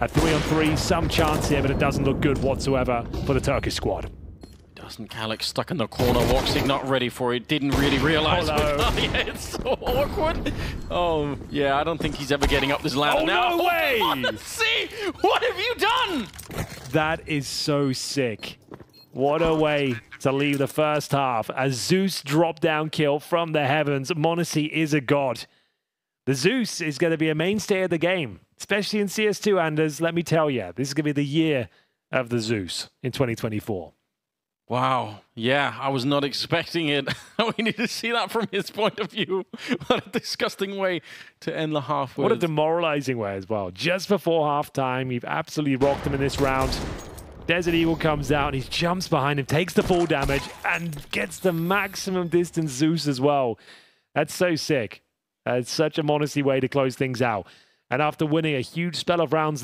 A three on three, some chance here, but it doesn't look good whatsoever for the Turkish squad. Doesn't Calyx stuck in the corner? Woxic not ready for it. Didn't really realize. Oh, no. oh, yeah, it's so awkward. Oh, yeah, I don't think he's ever getting up this ladder Oh, now. no way! See, what have you done? That is so sick. What a way to leave the first half. A Zeus drop down kill from the heavens. m0NESY is a god. The Zeus is going to be a mainstay of the game, especially in CS2, Anders. Let me tell you, this is going to be the year of the Zeus in 2024. Wow. Yeah, I was not expecting it. we need to see that from his point of view. what a disgusting way to end the half. What a demoralizing way as well. Just before halftime, you've absolutely rocked him in this round. Desert Eagle comes out and he jumps behind him, takes the full damage, and gets the maximum distance Zeus as well. That's so sick. That's such a m0NESY way to close things out. And after winning a huge spell of rounds